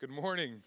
Good morning.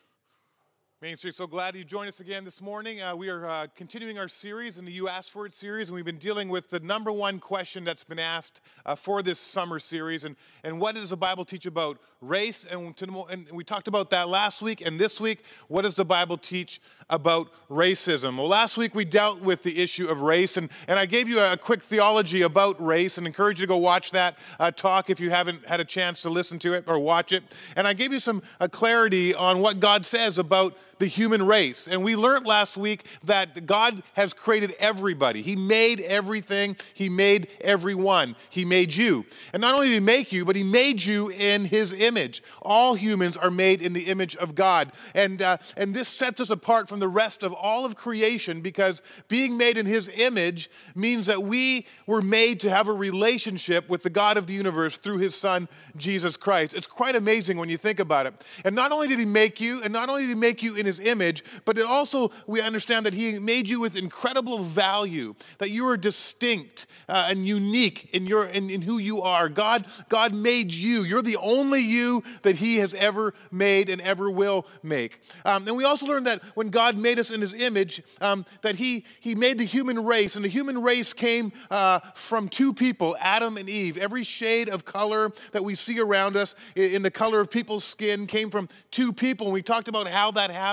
Main Street, so glad you joined us again this morning. Uh, we are uh, continuing our series in the You Asked For It series, and we've been dealing with the number one question that's been asked uh, for this summer series. And, and what does the Bible teach about race? And, and we talked about that last week, and this week, what does the Bible teach about racism? Well, last week we dealt with the issue of race, and, and I gave you a quick theology about race and encourage you to go watch that uh, talk if you haven't had a chance to listen to it or watch it. And I gave you some uh, clarity on what God says about the human race. And we learned last week that God has created everybody. He made everything, He made everyone. He made you. And not only did He make you, but He made you in His image. All humans are made in the image of God. And, uh, and this sets us apart from the rest of all of creation because being made in His image means that we were made to have a relationship with the God of the universe through His Son, Jesus Christ. It's quite amazing when you think about it. And not only did He make you, and not only did He make you in His image, but it also we understand that He made you with incredible value, that you are distinct uh, and unique in your in, in who you are. God, God made you. You're the only you that He has ever made and ever will make. Um, and we also learned that when God made us in His image, um, that He He made the human race, and the human race came uh, from two people, Adam and Eve. Every shade of color that we see around us in the color of people's skin came from two people. And we talked about how that happened.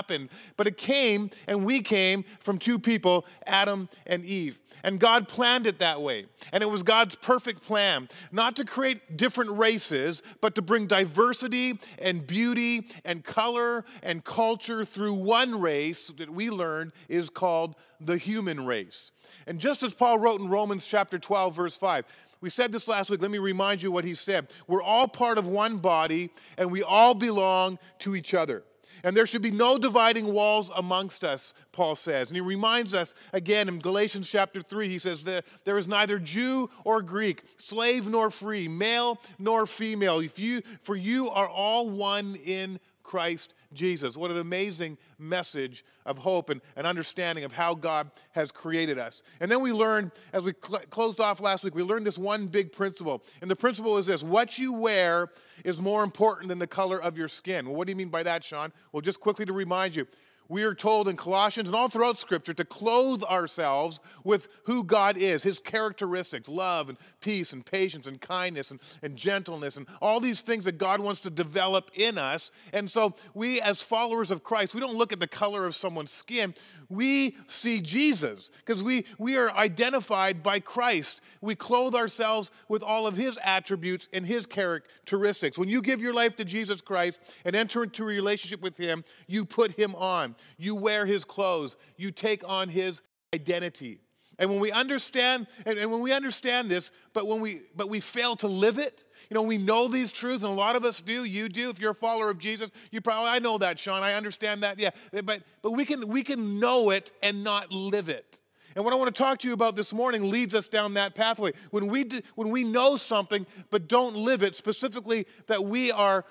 But it came, and we came from two people, Adam and Eve. And God planned it that way. And it was God's perfect plan, not to create different races, but to bring diversity and beauty and color and culture through one race that we learned is called the human race. And just as Paul wrote in Romans chapter 12, verse 5, we said this last week. Let me remind you what he said. We're all part of one body, and we all belong to each other. And there should be no dividing walls amongst us, Paul says. And he reminds us again in Galatians chapter 3, he says that there is neither Jew or Greek, slave nor free, male nor female. If you, for you are all one in Christ Jesus. What an amazing message of hope and, and understanding of how God has created us. And then we learned, as we cl- closed off last week, we learned this one big principle. And the principle is this what you wear is more important than the color of your skin. Well, what do you mean by that, Shawn? Well, just quickly to remind you, we are told in Colossians and all throughout Scripture to clothe ourselves with who God is, His characteristics love and peace and patience and kindness and, and gentleness and all these things that God wants to develop in us. And so, we as followers of Christ, we don't look at the color of someone's skin, we see Jesus because we, we are identified by Christ. We clothe ourselves with all of his attributes and his characteristics. When you give your life to Jesus Christ and enter into a relationship with him, you put him on. You wear his clothes. You take on his identity. And when we understand, and, and when we understand this, but when we but we fail to live it, you know, we know these truths, and a lot of us do. You do. If you're a follower of Jesus, you probably, I know that, Shawn. I understand that. Yeah. But, but we, can, we can know it and not live it. And what I want to talk to you about this morning leads us down that pathway. When we, do, when we know something but don't live it, specifically that we are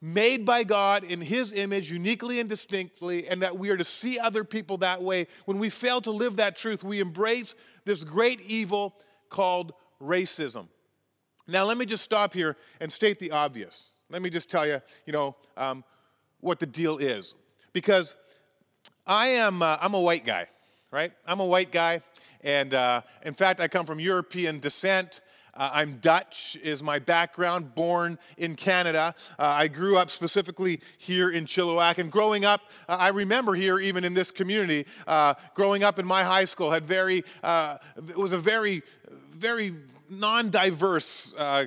made by God in His image, uniquely and distinctly, and that we are to see other people that way, when we fail to live that truth, we embrace this great evil called racism. Now, let me just stop here and state the obvious. Let me just tell you, you know, um, what the deal is. Because I am, uh, I'm a white guy, right? I'm a white guy. And uh, in fact, I come from European descent. Uh, I'm Dutch, is my background, born in Canada. Uh, I grew up specifically here in Chilliwack. And growing up, uh, I remember here, even in this community, uh, growing up in my high school, had very, uh, it was a very, very non diverse uh,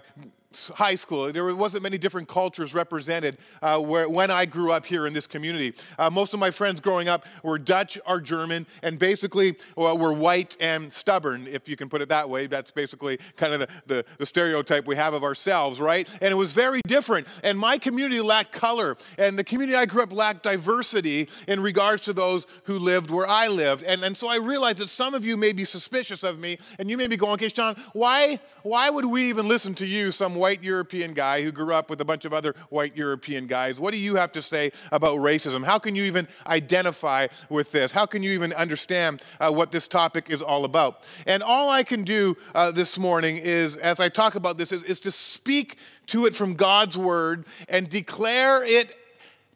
high school. There wasn't many different cultures represented uh, where, when I grew up here in this community. Uh, most of my friends growing up were Dutch or German, and basically well, were white and stubborn, if you can put it that way. That's basically kind of the, the, the stereotype we have of ourselves, right? And it was very different. And my community lacked color, and the community I grew up lacked diversity in regards to those who lived where I lived. And, and so I realized that some of you may be suspicious of me, and you may be going, okay, Shawn, why, why would we even listen to you, some white European guy who grew up with a bunch of other white European guys. What do you have to say about racism? How can you even identify with this? How can you even understand uh, what this topic is all about? And all I can do uh, this morning is, as I talk about this, is, is to speak to it from God's word and declare it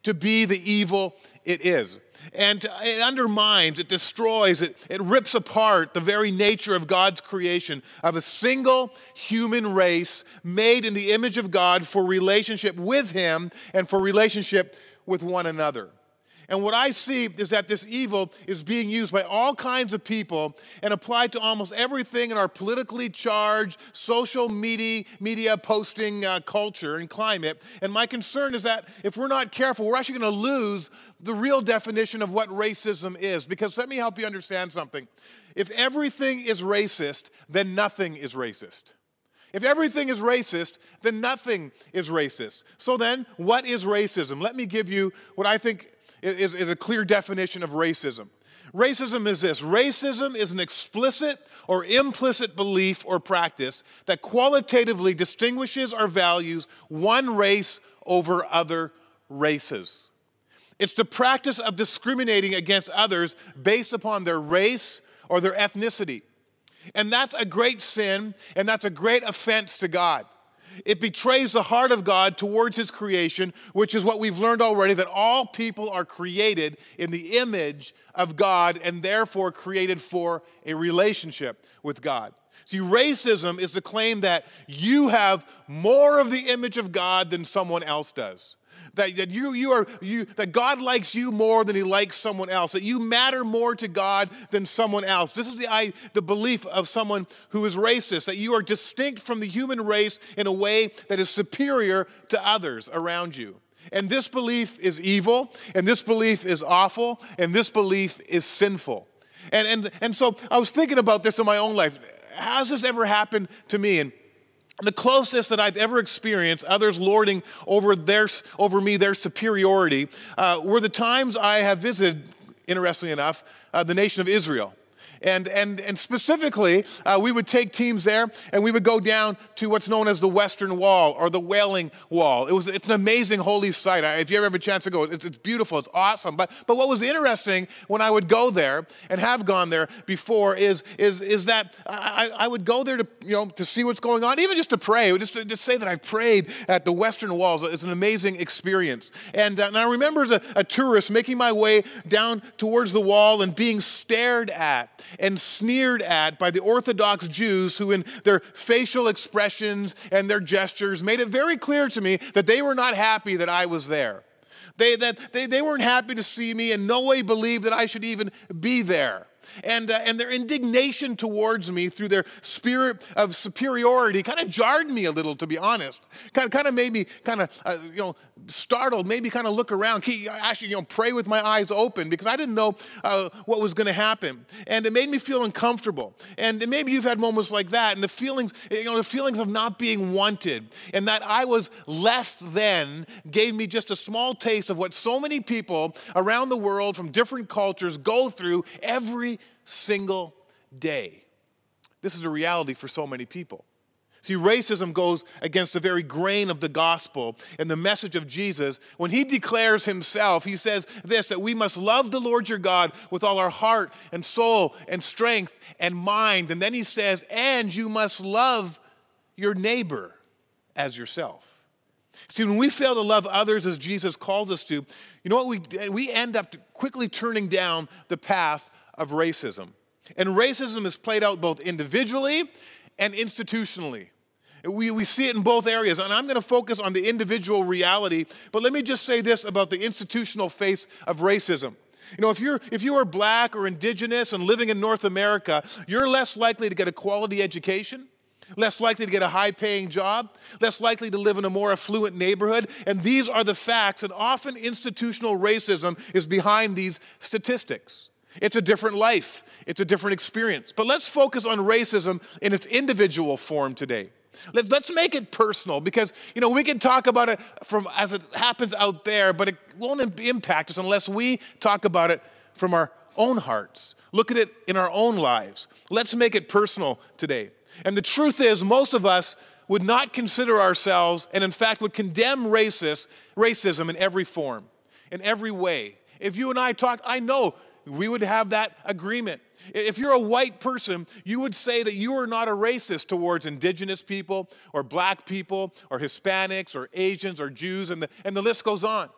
to be the evil it is. And it undermines, it destroys, it, it rips apart the very nature of God's creation of a single human race made in the image of God for relationship with Him and for relationship with one another. And what I see is that this evil is being used by all kinds of people and applied to almost everything in our politically charged social media, media posting uh, culture and climate. And my concern is that if we're not careful, we're actually going to lose the real definition of what racism is. Because let me help you understand something. If everything is racist, then nothing is racist. If everything is racist, then nothing is racist. So then, what is racism? Let me give you what I think is, is a clear definition of racism. Racism is this racism is an explicit or implicit belief or practice that qualitatively distinguishes or values one race over other races. It's the practice of discriminating against others based upon their race or their ethnicity. And that's a great sin, and that's a great offense to God. It betrays the heart of God towards his creation, which is what we've learned already that all people are created in the image of God and therefore created for a relationship with God. See, racism is the claim that you have more of the image of God than someone else does. That, that you, you are you that God likes you more than he likes someone else, that you matter more to God than someone else. This is the, I, the belief of someone who is racist, that you are distinct from the human race in a way that is superior to others around you. And this belief is evil, and this belief is awful, and this belief is sinful. And, and, and so I was thinking about this in my own life. Has this ever happened to me? And the closest that I've ever experienced, others lording over, their, over me their superiority, uh, were the times I have visited, interestingly enough, uh, the nation of Israel. And, and, and specifically, uh, we would take teams there and we would go down to what's known as the Western Wall or the Wailing Wall. It was, it's an amazing holy site. If you ever have a chance to go, it's, it's beautiful, it's awesome. But, but what was interesting when I would go there and have gone there before is, is, is that I, I would go there to, you know, to see what's going on, even just to pray, just to just say that I've prayed at the Western Walls. It's an amazing experience. And, uh, and I remember as a, a tourist making my way down towards the wall and being stared at and sneered at by the Orthodox Jews who, in their facial expressions and their gestures, made it very clear to me that they were not happy that I was there. They, that they, they weren't happy to see me and no way believed that I should even be there and, uh, and their indignation towards me through their spirit of superiority kind of jarred me a little, to be honest. Kind of, kind of made me kind of, uh, you know, startled, made me kind of look around, actually, you know, pray with my eyes open because I didn't know uh, what was going to happen. And it made me feel uncomfortable. And maybe you've had moments like that and the feelings, you know, the feelings of not being wanted and that I was less than gave me just a small taste of what so many people around the world from different cultures go through every single day. This is a reality for so many people. See, racism goes against the very grain of the gospel and the message of Jesus. When he declares himself, he says this that we must love the Lord your God with all our heart and soul and strength and mind. And then he says, and you must love your neighbor as yourself. See, when we fail to love others as Jesus calls us to, you know what? We, we end up quickly turning down the path of racism. And racism is played out both individually and institutionally. We, we see it in both areas, and I'm going to focus on the individual reality. But let me just say this about the institutional face of racism. You know, if you're if you are black or indigenous and living in North America, you're less likely to get a quality education, less likely to get a high-paying job, less likely to live in a more affluent neighborhood, and these are the facts, and often institutional racism is behind these statistics. It's a different life, it's a different experience. But let's focus on racism in its individual form today. Let, us make it personal because you know we can talk about it from as it happens out there, but it won't impact us unless we talk about it from our own hearts. Look at it in our own lives. Let's make it personal today. And the truth is, most of us would not consider ourselves, and in fact would condemn racist, racism in every form, in every way. If you and I talk, I know we would have that agreement. If you're a white person, you would say that you are not a racist towards indigenous people or black people or Hispanics or Asians or Jews, and the, and the list goes on.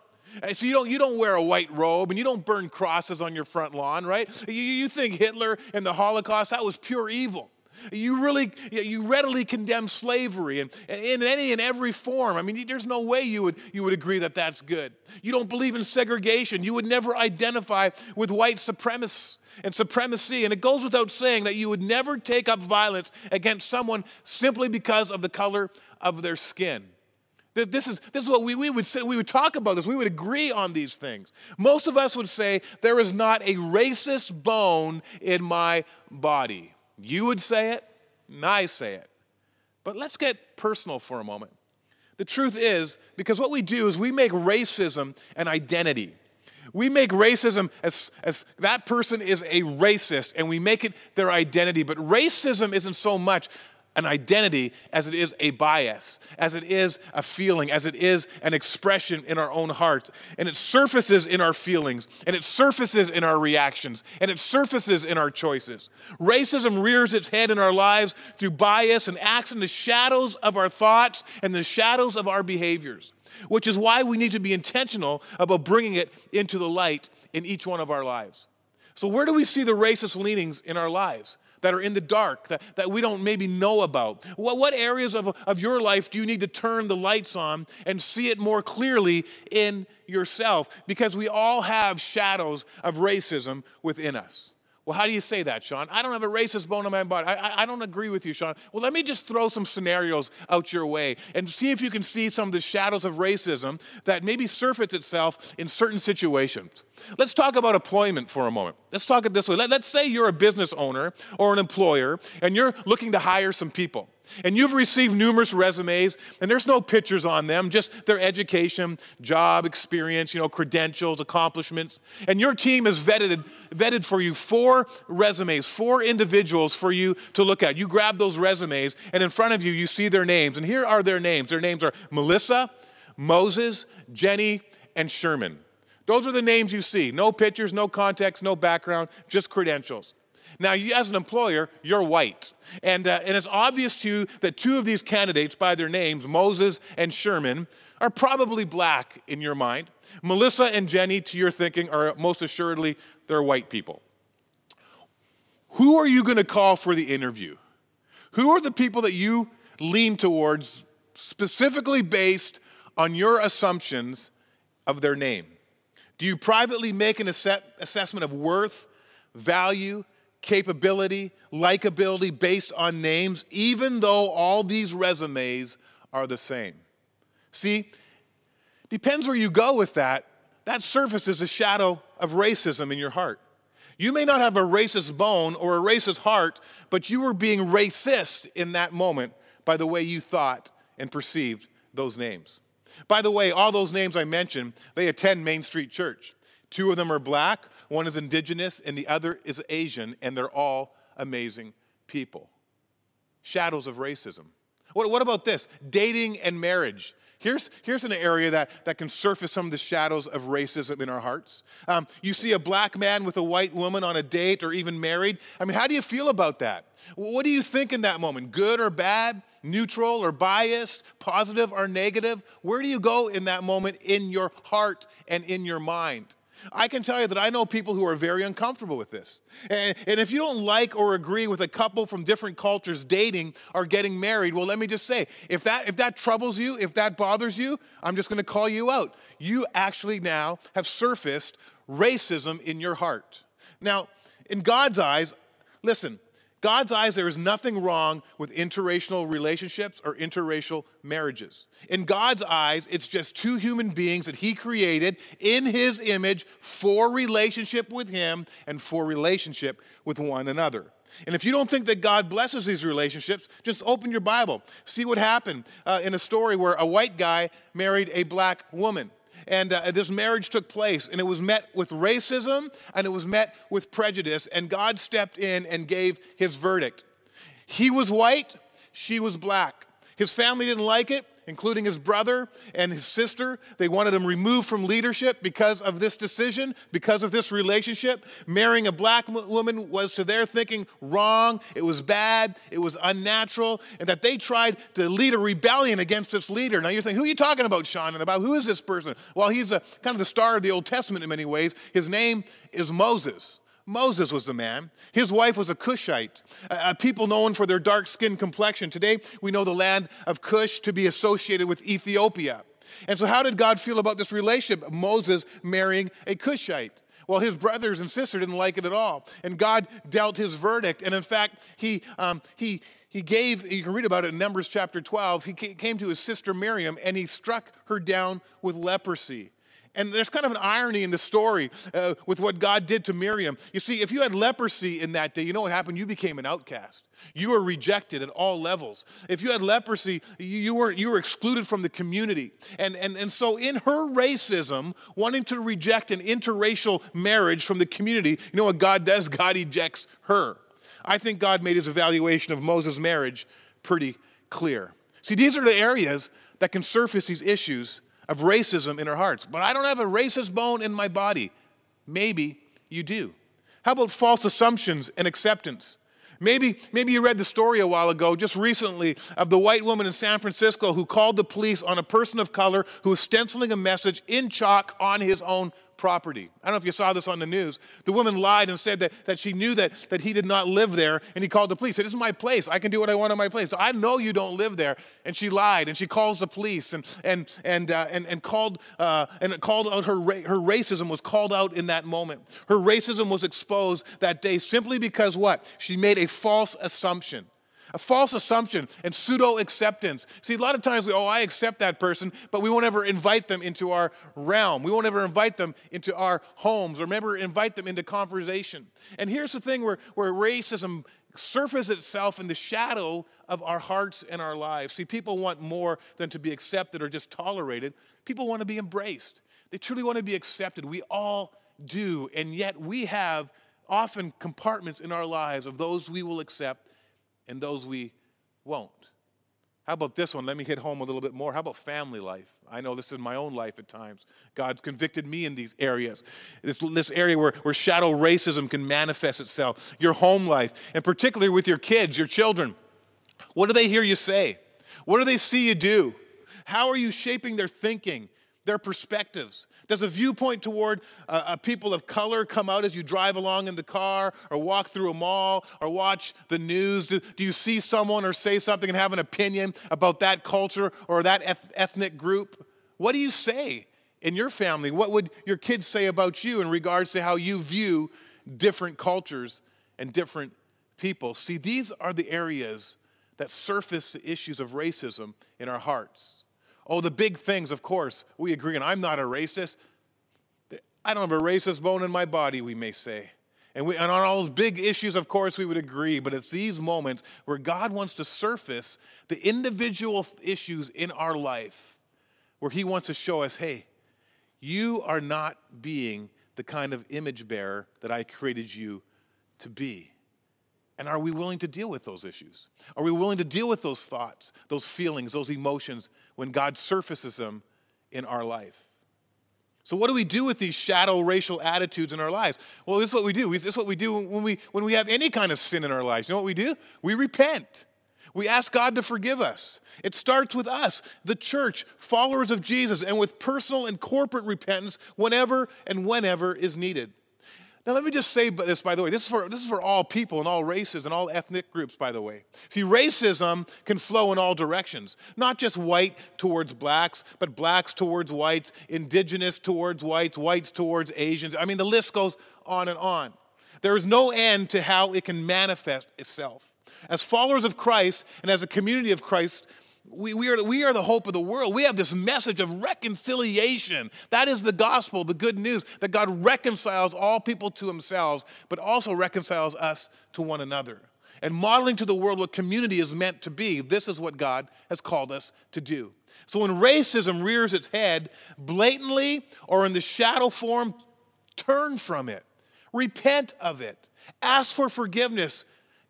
So you don't, you don't wear a white robe and you don't burn crosses on your front lawn, right? You, you think Hitler and the Holocaust, that was pure evil. You really, you readily condemn slavery and in any and every form. I mean, there's no way you would, you would agree that that's good. You don't believe in segregation. You would never identify with white supremacy and supremacy. And it goes without saying that you would never take up violence against someone simply because of the color of their skin. This is, this is what we, we would say, we would talk about this, we would agree on these things. Most of us would say, there is not a racist bone in my body. You would say it, and I say it. But let's get personal for a moment. The truth is, because what we do is we make racism an identity. We make racism as, as that person is a racist and we make it their identity. But racism isn't so much an identity as it is a bias, as it is a feeling, as it is an expression in our own hearts. And it surfaces in our feelings, and it surfaces in our reactions, and it surfaces in our choices. Racism rears its head in our lives through bias and acts in the shadows of our thoughts and the shadows of our behaviors, which is why we need to be intentional about bringing it into the light in each one of our lives. So, where do we see the racist leanings in our lives? That are in the dark that, that we don't maybe know about? What, what areas of, of your life do you need to turn the lights on and see it more clearly in yourself? Because we all have shadows of racism within us. Well, how do you say that, Shawn? I don't have a racist bone in my body. I, I, don't agree with you, Shawn. Well, let me just throw some scenarios out your way and see if you can see some of the shadows of racism that maybe surface itself in certain situations. Let's talk about employment for a moment. Let's talk it this way. Let, let's say you're a business owner or an employer and you're looking to hire some people. And you've received numerous resumes, and there's no pictures on them, just their education, job experience, you know, credentials, accomplishments. And your team has vetted, vetted for you four resumes, four individuals for you to look at. You grab those resumes, and in front of you, you see their names. And here are their names. Their names are Melissa, Moses, Jenny, and Sherman. Those are the names you see. No pictures, no context, no background, just credentials. Now, you, as an employer, you're white. And, uh, and it's obvious to you that two of these candidates, by their names, Moses and Sherman, are probably black in your mind. Melissa and Jenny, to your thinking, are most assuredly they're white people. Who are you going to call for the interview? Who are the people that you lean towards specifically based on your assumptions of their name? Do you privately make an assessment of worth, value, capability, likability based on names, even though all these resumes are the same. See, depends where you go with that. That surfaces a shadow of racism in your heart. You may not have a racist bone or a racist heart, but you were being racist in that moment by the way you thought and perceived those names. By the way, all those names I mentioned, they attend Main Street Church. Two of them are black, one is indigenous, and the other is Asian, and they're all amazing people. Shadows of racism. What, what about this? Dating and marriage. Here's, here's an area that, that can surface some of the shadows of racism in our hearts. Um, you see a black man with a white woman on a date or even married. I mean, how do you feel about that? What do you think in that moment? Good or bad? Neutral or biased? Positive or negative? Where do you go in that moment in your heart and in your mind? I can tell you that I know people who are very uncomfortable with this. And, and, if you don't like or agree with a couple from different cultures dating or getting married, well, let me just say if that, if that troubles you, if that bothers you, I'm just going to call you out. You actually now have surfaced racism in your heart. Now, in God's eyes, listen, God's eyes, there is nothing wrong with interracial relationships or interracial marriages. In God's eyes, it's just two human beings that He created in His image for relationship with Him and for relationship with one another. And if you don't think that God blesses these relationships, just open your Bible. See what happened uh, in a story where a white guy married a black woman and uh, this marriage took place, and it was met with racism and it was met with prejudice, and God stepped in and gave his verdict. He was white, she was black. His family didn't like it, including his brother and his sister. They wanted him removed from leadership because of this decision, because of this relationship. Marrying a black woman was to their thinking wrong, it was bad, it was unnatural, and that they tried to lead a rebellion against this leader. Now you're thinking, who are you talking about, Shawn? And about who is this person? Well, he's a, kind of the star of the Old Testament in many ways. His name is Moses. Moses was the man. His wife was a Cushite, a, people known for their dark skin complexion. Today, we know the land of Cush to be associated with Ethiopia. And so, how did God feel about this relationship Moses marrying a Cushite? Well, his brothers and sister didn't like it at all. And God dealt his verdict. And in fact, he, um, he, he gave, you can read about it in Numbers chapter 12, he came to his sister Miriam and he struck her down with leprosy. And there's kind of an irony in the story uh, with what God did to Miriam. You see, if you had leprosy in that day, you know what happened? You became an outcast. You were rejected at all levels. If you had leprosy, you, you, were, you were excluded from the community. And, and, and so, in her racism, wanting to reject an interracial marriage from the community, you know what God does? God ejects her. I think God made his evaluation of Moses' marriage pretty clear. See, these are the areas that can surface these issues of racism in our hearts. But I don't have a racist bone in my body. Maybe you do. How about false assumptions and acceptance? Maybe, maybe you read the story a while ago, just recently, of the white woman in San Francisco who called the police on a person of color who was stenciling a message in chalk on his own property. I don't know if you saw this on the news. The woman lied and said that, that she knew that, that he did not live there, and he called the police. This is my place. I can do what I want on my place. I know you don't live there. And she lied, and she calls the police and, and, and, uh, and, and, called, uh, and called out her, her racism was called out in that moment. Her racism was exposed that day simply because what? She made a false assumption a false assumption and pseudo acceptance. See, a lot of times we, oh, I accept that person, but we won't ever invite them into our realm. We won't ever invite them into our homes or never invite them into conversation. And here's the thing where, where racism surfaces itself in the shadow of our hearts and our lives. See, people want more than to be accepted or just tolerated, people want to be embraced. They truly want to be accepted. We all do. And yet we have often compartments in our lives of those we will accept and those we won't. How about this one? Let me hit home a little bit more. How about family life? I know this is my own life at times. God's convicted me in these areas. This, this area where, where shadow racism can manifest itself. Your home life, and particularly with your kids, your children. What do they hear you say? What do they see you do? How are you shaping their thinking? Their perspectives? Does a viewpoint toward uh, a people of color come out as you drive along in the car or walk through a mall or watch the news? Do, do you see someone or say something and have an opinion about that culture or that eth- ethnic group? What do you say in your family? What would your kids say about you in regards to how you view different cultures and different people? See, these are the areas that surface the issues of racism in our hearts. Oh, the big things, of course, we agree on. I'm not a racist. I don't have a racist bone in my body, we may say. And, we, and on all those big issues, of course, we would agree, but it's these moments where God wants to surface the individual issues in our life, where He wants to show us hey, you are not being the kind of image bearer that I created you to be. And are we willing to deal with those issues? Are we willing to deal with those thoughts, those feelings, those emotions when God surfaces them in our life? So, what do we do with these shadow racial attitudes in our lives? Well, this is what we do. This is what we do when we, when we have any kind of sin in our lives. You know what we do? We repent. We ask God to forgive us. It starts with us, the church, followers of Jesus, and with personal and corporate repentance whenever and whenever is needed. Now, let me just say this, by the way. This is, for, this is for all people and all races and all ethnic groups, by the way. See, racism can flow in all directions, not just white towards blacks, but blacks towards whites, indigenous towards whites, whites towards Asians. I mean, the list goes on and on. There is no end to how it can manifest itself. As followers of Christ and as a community of Christ, we, we, are, we are the hope of the world. We have this message of reconciliation. That is the gospel, the good news that God reconciles all people to himself, but also reconciles us to one another. And modeling to the world what community is meant to be, this is what God has called us to do. So when racism rears its head, blatantly or in the shadow form, turn from it, repent of it, ask for forgiveness,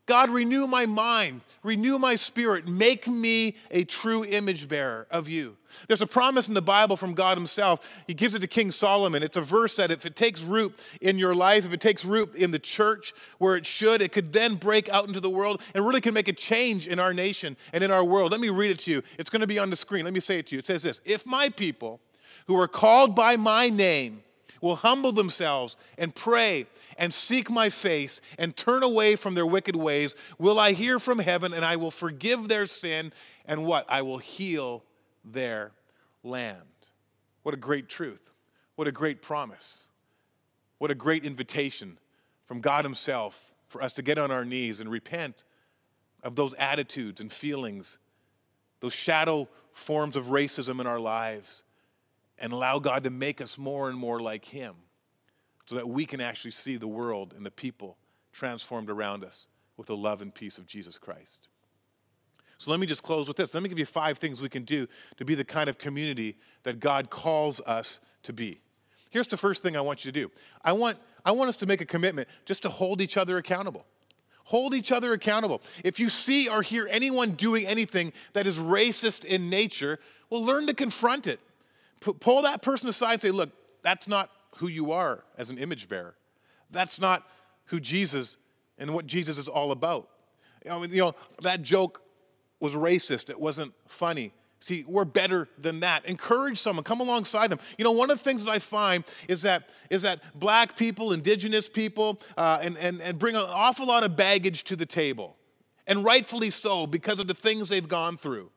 God, renew my mind, renew my spirit, make me a true image bearer of you. There's a promise in the Bible from God Himself. He gives it to King Solomon. It's a verse that if it takes root in your life, if it takes root in the church where it should, it could then break out into the world and really can make a change in our nation and in our world. Let me read it to you. It's going to be on the screen. Let me say it to you. It says this If my people who are called by my name will humble themselves and pray and seek my face and turn away from their wicked ways, will I hear from heaven and I will forgive their sin and what? I will heal their land. What a great truth. What a great promise. What a great invitation from God Himself for us to get on our knees and repent of those attitudes and feelings, those shadow forms of racism in our lives, and allow God to make us more and more like Him so that we can actually see the world and the people transformed around us with the love and peace of Jesus Christ. So let me just close with this. Let me give you five things we can do to be the kind of community that God calls us to be. Here's the first thing I want you to do I want, I want us to make a commitment just to hold each other accountable. Hold each other accountable. If you see or hear anyone doing anything that is racist in nature, well, learn to confront it. P- pull that person aside and say, look, that's not who you are as an image bearer. That's not who Jesus and what Jesus is all about. I mean, you know, that joke was racist. It wasn't funny. See, we're better than that. Encourage someone, come alongside them. You know, one of the things that I find is that is that black people, indigenous people, uh, and, and, and bring an awful lot of baggage to the table. And rightfully so, because of the things they've gone through.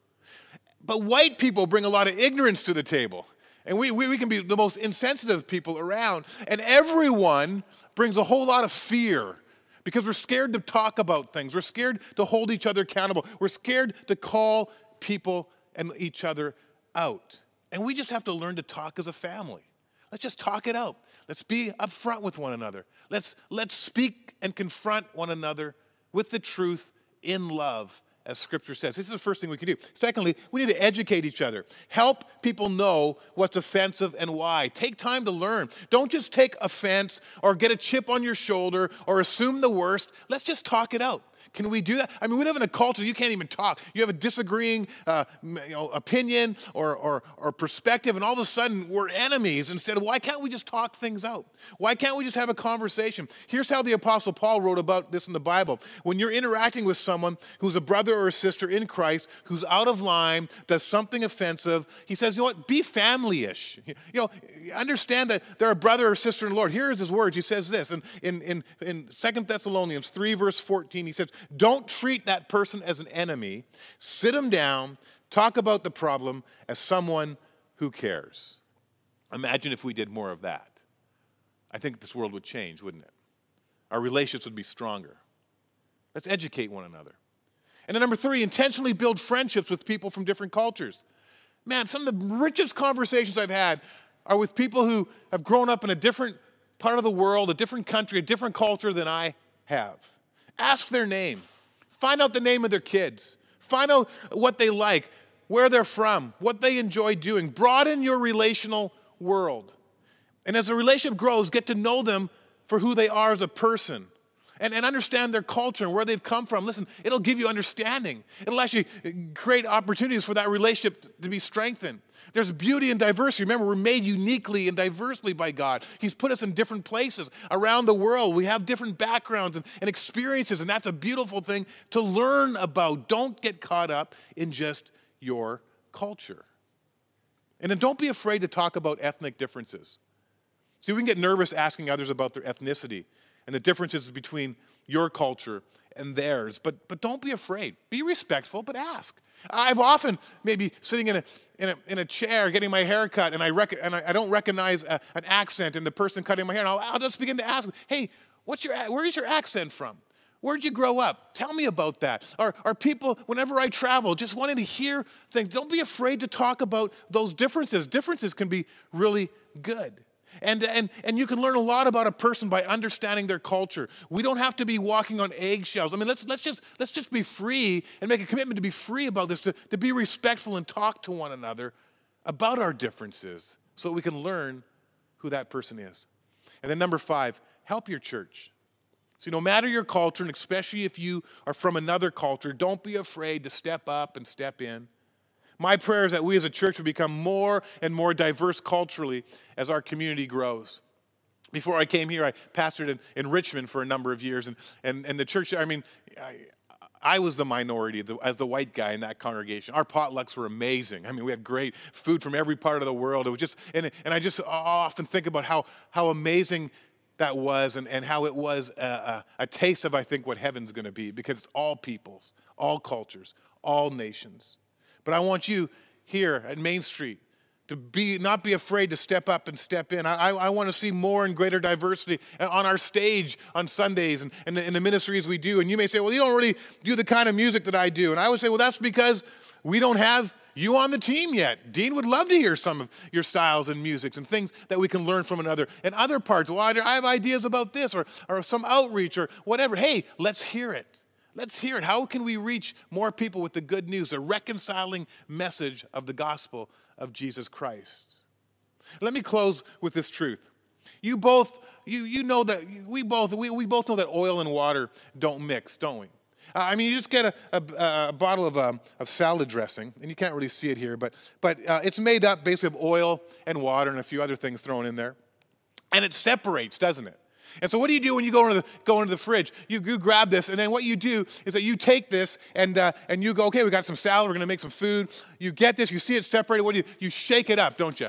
But white people bring a lot of ignorance to the table. And we, we, we can be the most insensitive people around. And everyone brings a whole lot of fear because we're scared to talk about things. We're scared to hold each other accountable. We're scared to call people and each other out. And we just have to learn to talk as a family. Let's just talk it out. Let's be upfront with one another. Let's, let's speak and confront one another with the truth in love as scripture says. This is the first thing we can do. Secondly, we need to educate each other. Help people know what's offensive and why. Take time to learn. Don't just take offense or get a chip on your shoulder or assume the worst. Let's just talk it out. Can we do that? I mean, we live in a culture you can't even talk. You have a disagreeing uh, you know, opinion or, or, or perspective, and all of a sudden we're enemies instead why can't we just talk things out? Why can't we just have a conversation? Here's how the Apostle Paul wrote about this in the Bible. When you're interacting with someone who's a brother or a sister in Christ who's out of line, does something offensive, he says, you know what, be family ish. You know, understand that they're a brother or sister in the Lord. Here is his words. He says this in, in, in, in 2 Thessalonians 3, verse 14. He says, don't treat that person as an enemy. Sit them down, talk about the problem as someone who cares. Imagine if we did more of that. I think this world would change, wouldn't it? Our relationships would be stronger. Let's educate one another. And then number three, intentionally build friendships with people from different cultures. Man, some of the richest conversations I've had are with people who have grown up in a different part of the world, a different country, a different culture than I have. Ask their name. Find out the name of their kids. Find out what they like, where they're from, what they enjoy doing. Broaden your relational world. And as the relationship grows, get to know them for who they are as a person and, and understand their culture and where they've come from. Listen, it'll give you understanding. It'll actually create opportunities for that relationship to be strengthened. There's beauty and diversity. Remember, we're made uniquely and diversely by God. He's put us in different places around the world. We have different backgrounds and, and experiences, and that's a beautiful thing to learn about. Don't get caught up in just your culture. And then don't be afraid to talk about ethnic differences. See, we can get nervous asking others about their ethnicity and the differences between your culture and theirs, but, but don't be afraid. Be respectful, but ask. I've often maybe sitting in a, in a, in a chair getting my hair cut and I, rec- and I, I don't recognize a, an accent in the person cutting my hair. And I'll, I'll just begin to ask, hey, what's your, where is your accent from? Where'd you grow up? Tell me about that. Are, are people, whenever I travel, just wanting to hear things? Don't be afraid to talk about those differences. Differences can be really good. And, and, and you can learn a lot about a person by understanding their culture. We don't have to be walking on eggshells. I mean, let's, let's, just, let's just be free and make a commitment to be free about this, to, to be respectful and talk to one another about our differences so we can learn who that person is. And then, number five, help your church. See, no matter your culture, and especially if you are from another culture, don't be afraid to step up and step in. My prayer is that we as a church would become more and more diverse culturally as our community grows. Before I came here, I pastored in, in Richmond for a number of years, and, and, and the church, I mean, I, I was the minority as the white guy in that congregation. Our potlucks were amazing. I mean, we had great food from every part of the world. It was just, and, and I just often think about how, how amazing that was and, and how it was a, a, a taste of, I think, what heaven's going to be because it's all peoples, all cultures, all nations. But I want you here at Main Street to be not be afraid to step up and step in. I, I want to see more and greater diversity on our stage on Sundays and, and in the ministries we do. And you may say, well, you don't really do the kind of music that I do. And I would say, well, that's because we don't have you on the team yet. Dean would love to hear some of your styles and musics and things that we can learn from another. And other parts, well, I have ideas about this or, or some outreach or whatever. Hey, let's hear it. Let's hear it. How can we reach more people with the good news, the reconciling message of the gospel of Jesus Christ. Let me close with this truth. You both, you, you know that, we both, we, we both know that oil and water don't mix, don't we? Uh, I mean, you just get a, a, a bottle of, um, of salad dressing, and you can't really see it here, but, but uh, it's made up basically of oil and water and a few other things thrown in there. And it separates, doesn't it? And so, what do you do when you go into the, go into the fridge? You, you grab this, and then what you do is that you take this and, uh, and you go, okay, we got some salad, we're gonna make some food. You get this, you see it separated. What do you You shake it up, don't you?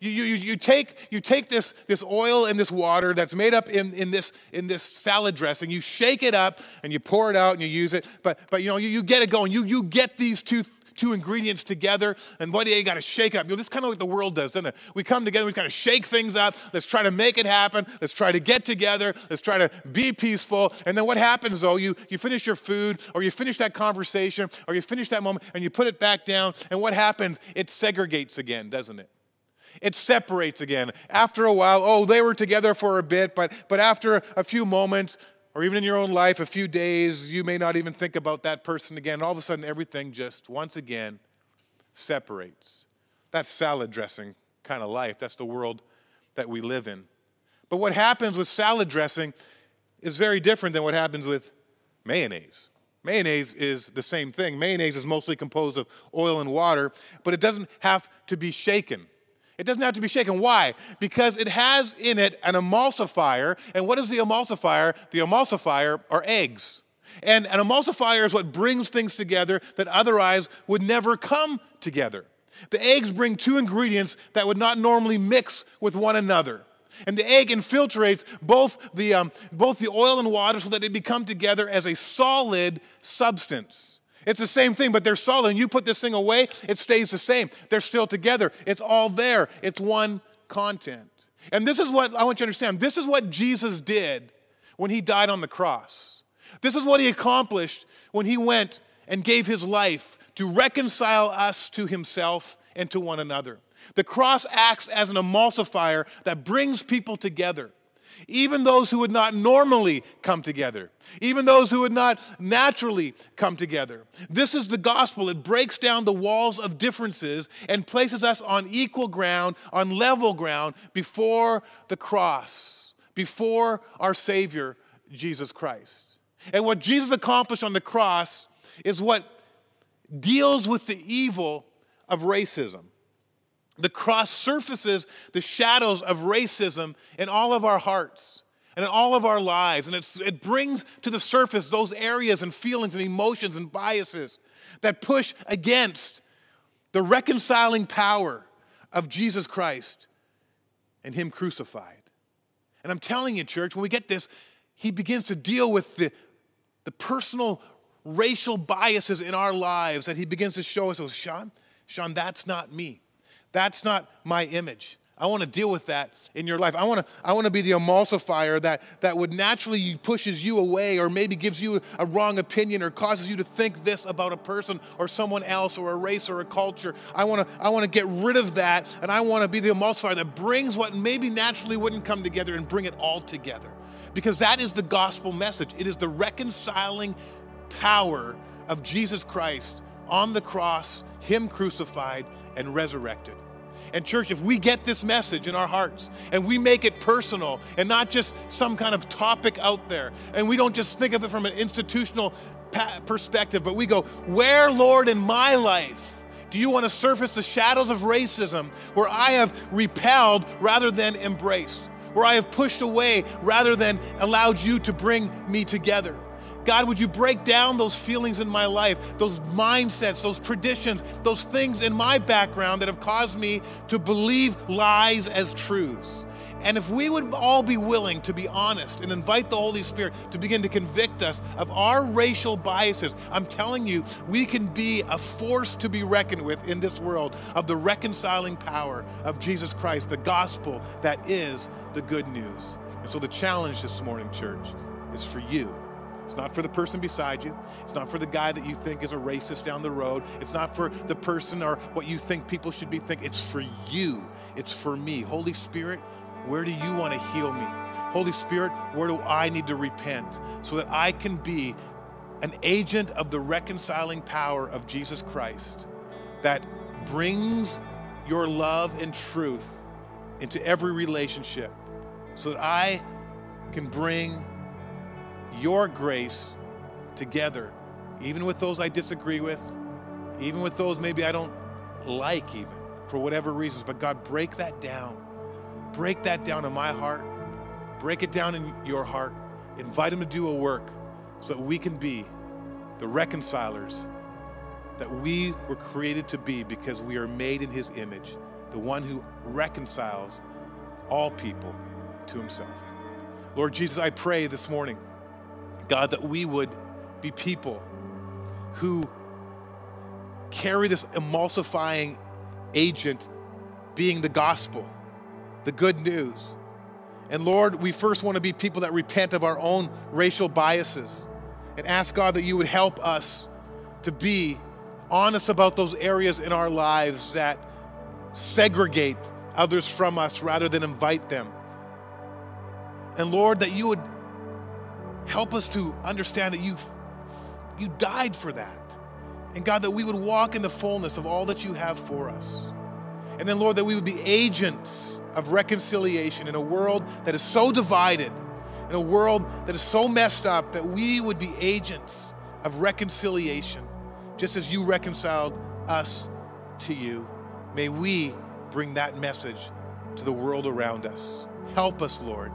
You, you, you, take, you take this, this oil and this water that's made up in, in, this, in this salad dressing, you shake it up and you pour it out and you use it. But, but you know, you, you get it going. You, you get these two two ingredients together, and what do you got to shake up? You know, this is kind of what the world does, doesn't it? We come together, we kind of shake things up. Let's try to make it happen. Let's try to get together. Let's try to be peaceful. And then what happens though? You you finish your food, or you finish that conversation, or you finish that moment, and you put it back down. And what happens? It segregates again, doesn't it? It separates again. After a while, oh, they were together for a bit, but, but after a few moments, or even in your own life, a few days, you may not even think about that person again. All of a sudden, everything just once again separates. That's salad dressing kind of life. That's the world that we live in. But what happens with salad dressing is very different than what happens with mayonnaise. Mayonnaise is the same thing. Mayonnaise is mostly composed of oil and water, but it doesn't have to be shaken. It doesn't have to be shaken. Why? Because it has in it an emulsifier. And what is the emulsifier? The emulsifier are eggs. And an emulsifier is what brings things together that otherwise would never come together. The eggs bring two ingredients that would not normally mix with one another. And the egg infiltrates both the, um, both the oil and water so that they become together as a solid substance. It's the same thing, but they're solid. And you put this thing away, it stays the same. They're still together. It's all there. It's one content. And this is what I want you to understand. This is what Jesus did when he died on the cross. This is what he accomplished when he went and gave his life to reconcile us to himself and to one another. The cross acts as an emulsifier that brings people together even those who would not normally come together, even those who would not naturally come together. This is the gospel. It breaks down the walls of differences and places us on equal ground, on level ground before the cross, before our Savior, Jesus Christ. And what Jesus accomplished on the cross is what deals with the evil of racism. The cross surfaces the shadows of racism in all of our hearts and in all of our lives. And it brings to the surface those areas and feelings and emotions and biases that push against the reconciling power of Jesus Christ and Him crucified. And I'm telling you, church, when we get this, He begins to deal with the, the personal racial biases in our lives that He begins to show us, oh, Shawn, Shawn, that's not me. That's not my image. I want to deal with that in your life. I want to, I want to be the emulsifier that, that would naturally pushes you away or maybe gives you a wrong opinion or causes you to think this about a person or someone else or a race or a culture. I want to, I want to get rid of that and I want to be the emulsifier that brings what maybe naturally wouldn't come together and bring it all together. Because that is the gospel message. It is the reconciling power of Jesus Christ on the cross, Him crucified and resurrected. And, church, if we get this message in our hearts and we make it personal and not just some kind of topic out there, and we don't just think of it from an institutional perspective, but we go, Where, Lord, in my life? Do you want to surface the shadows of racism where I have repelled rather than embraced? Where I have pushed away rather than allowed you to bring me together? God, would you break down those feelings in my life, those mindsets, those traditions, those things in my background that have caused me to believe lies as truths? And if we would all be willing to be honest and invite the Holy Spirit to begin to convict us of our racial biases, I'm telling you, we can be a force to be reckoned with in this world of the reconciling power of Jesus Christ, the gospel that is the good news. And so the challenge this morning, church, is for you it's not for the person beside you. It's not for the guy that you think is a racist down the road. It's not for the person or what you think people should be thinking. It's for you. It's for me. Holy Spirit, where do you want to heal me? Holy Spirit, where do I need to repent so that I can be an agent of the reconciling power of Jesus Christ that brings your love and truth into every relationship so that I can bring your grace together, even with those I disagree with, even with those maybe I don't like, even for whatever reasons. But God, break that down. Break that down in my heart. Break it down in your heart. Invite Him to do a work so that we can be the reconcilers that we were created to be because we are made in His image, the one who reconciles all people to Himself. Lord Jesus, I pray this morning God, that we would be people who carry this emulsifying agent being the gospel, the good news. And Lord, we first want to be people that repent of our own racial biases and ask God that you would help us to be honest about those areas in our lives that segregate others from us rather than invite them. And Lord, that you would Help us to understand that you you died for that. And God, that we would walk in the fullness of all that you have for us. And then, Lord, that we would be agents of reconciliation in a world that is so divided, in a world that is so messed up, that we would be agents of reconciliation, just as you reconciled us to you. May we bring that message to the world around us. Help us, Lord.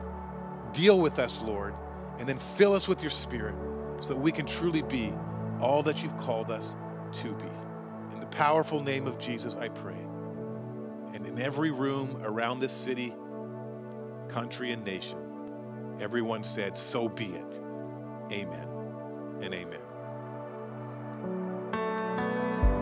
Deal with us, Lord and then fill us with your spirit so that we can truly be all that you've called us to be. In the powerful name of Jesus, I pray. And in every room around this city, country, and nation, everyone said, So be it. Amen and amen.